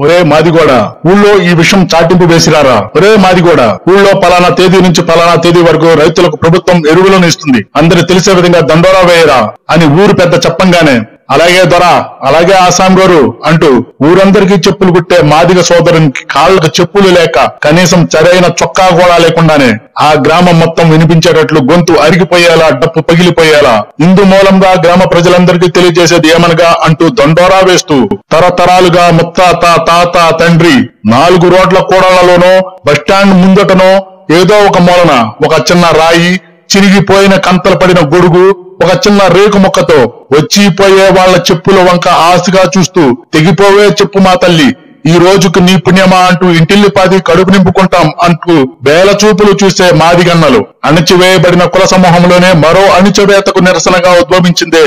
ఒరే మాదిగోడ ఊళ్ళో ఈ విషయం చాటింపు వేసిరారా ఒరే మాదిగోడ ఊళ్ళో పలానా తేదీ నుంచి పలానా తేదీ వరకు రైతులకు ప్రభుత్వం ఎరువులను ఇస్తుంది. అందరు తెలిసే విధంగా దండోరా వేయరా? అని ఊరు పెద్ద చెప్పంగానే అలాగే దొర అలాగే ఆసాం గారు అంటూ ఊరందరికీ చెప్పులు కుట్టే మాదిగ సోదరునికి కాళ్ళకు చెప్పులు లేక కనీసం సరైన చొక్కా కూడా లేకుండానే ఆ గ్రామం మొత్తం వినిపించేటట్లు గొంతు అరిగిపోయేలా డప్పు పగిలిపోయేలా ఇందు మూలంగా గ్రామ ప్రజలందరికీ తెలియజేసేది ఏమనగా అంటూ దండోరా వేస్తూ తరతరాలుగా ముత్తాత తాత తండ్రి నాలుగు రోడ్ల కూడలలోనో బస్టాండ్ ముందటనో ఏదో ఒక మూలన ఒక చిన్న రాయి చిరిగిపోయిన కంతలు పడిన గొడుగు ఒక చిన్న రేకు ముక్కతో వచ్చి పోయే వాళ్ళ చెప్పుల వంక ఆశగా చూస్తూ తెగిపోవే చెప్పు మా తల్లి. ఈ రోజుకు నీ పుణ్యమా అంటూ ఇంటిల్లిపాది కడుపు నింపుకుంటాం అంటూ బేల చూపులు చూసే మాదిగన్నలు అణచివేయబడిన కుల సమూహంలోనే మరో అణిచివేతకు నిరసనగా ఉద్భవించిందే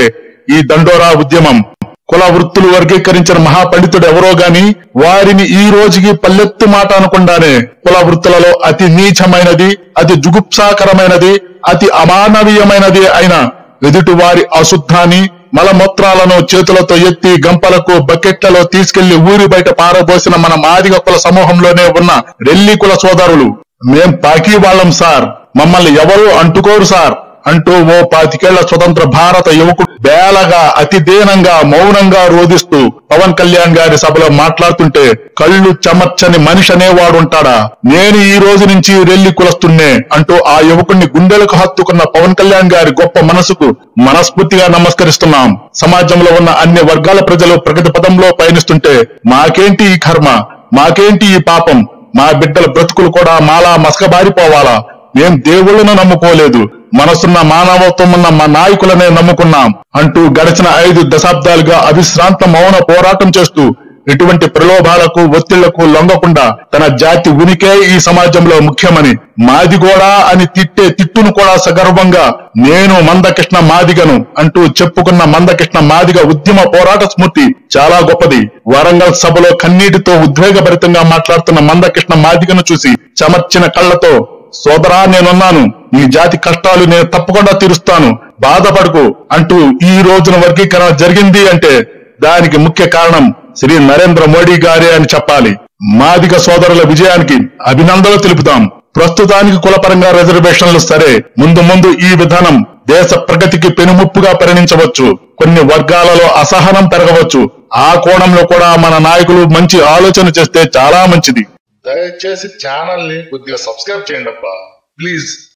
ఈ దండోరా ఉద్యమం. కుల వృత్తులు వర్గీకరించిన మహాపండితుడు ఎవరో గాని వారిని ఈ రోజుకి పల్లెత్తు మాట అనకుండానే కుల వృత్తులలో అతి నీచమైనది అతి జుగుప్సాకరమైనది అతి అమానవీయమైనది అయిన ఎదుటి వారి అశుద్ధాన్ని మలమూత్రాలను చేతులతో ఎత్తి గంపలకు బకెట్లలో తీసుకెళ్ళి ఊరి బయట పారబోసిన మన మాదిగ కుల సమూహంలోనే ఉన్న రెల్లి కుల సోదరులు. మేం పాకీ వాళ్ళం సార్. మమ్మల్ని ఎవరూ అంటుకోరు సార్. అంటూ ఓ పాతికేళ్ళ స్వతంత్ర భారత యువకుడు బేలగా అతి దీనంగా మౌనంగా రోధిస్తూ పవన్ కళ్యాణ్ గారి సభలో మాట్లాడుతుంటే కళ్ళు చెమర్చని మనిషి అనేవాడుంటాడా? నేను ఈ రోజు నుంచి రెల్లి కులస్తున్నే అంటూ ఆ యువకుణ్ణి గుండెలకు హత్తుకున్న పవన్ కళ్యాణ్ గారి గొప్ప మనసుకు మనస్ఫూర్తిగా నమస్కరిస్తున్నాం. సమాజంలో ఉన్న అన్ని వర్గాల ప్రజలు ప్రగతి పదంలో పయనిస్తుంటే మాకేంటి ఈ కర్మ? మాకేంటి ఈ పాపం? మా బిడ్డల బ్రతుకులు కూడా మాలా మసకబారిపోవాలా? మేం దేవుళ్ళను నమ్ముకోలేదు. మనసున్న మానవత్వం ఉన్న మా నాయకులనే నమ్ముకున్నాం. అంటూ గడిచిన ఐదు దశాబ్దాలుగా అవిశ్రాంత మౌన పోరాటం చేస్తూ ఎటువంటి ప్రలోభాలకు ఒత్తిళ్ళకు లొంగకుండా తన జాతి ఉనికే ఈ సమాజంలో ముఖ్యమని మాదిగోడా అని తిట్టే తిట్టును కూడా సగర్వంగా నేను మందకృష్ణ మాదిగను అంటూ చెప్పుకున్న మందకృష్ణ మాదిగ ఉద్యమ పోరాట స్మృతి చాలా గొప్పది. వరంగల్ సభలో కన్నీటితో ఉద్వేగభరితంగా మాట్లాడుతున్న మందకృష్ణ మాదిగను చూసి చమర్చిన కళ్ళతో సోదరా నేనున్నాను. నీ జాతి కష్టాలు నేను తప్పకుండా తీరుస్తాను. బాధపడకు అంటూ ఈ రోజున వర్గీకరణ జరిగింది అంటే దానికి ముఖ్య కారణం శ్రీ నరేంద్ర మోడీ గారే అని చెప్పాలి. మాదిగ సోదరుల విజయానికి అభినందనలు తెలుపుతాం. ప్రస్తుతానికి కులపరంగా రిజర్వేషన్లు సరే. ముందు ముందు ఈ విధానం దేశ ప్రగతికి పెనుముప్పుగా పరిణించవచ్చు. కొన్ని వర్గాలలో అసహనం పెరగవచ్చు. ఆ కోణంలో కూడా మన నాయకులు మంచి ఆలోచన చేస్తే చాలా మంచిది. దయచేసి ఛానల్ని కొద్దిగా సబ్స్క్రైబ్ చేయండి అబ్బా ప్లీజ్.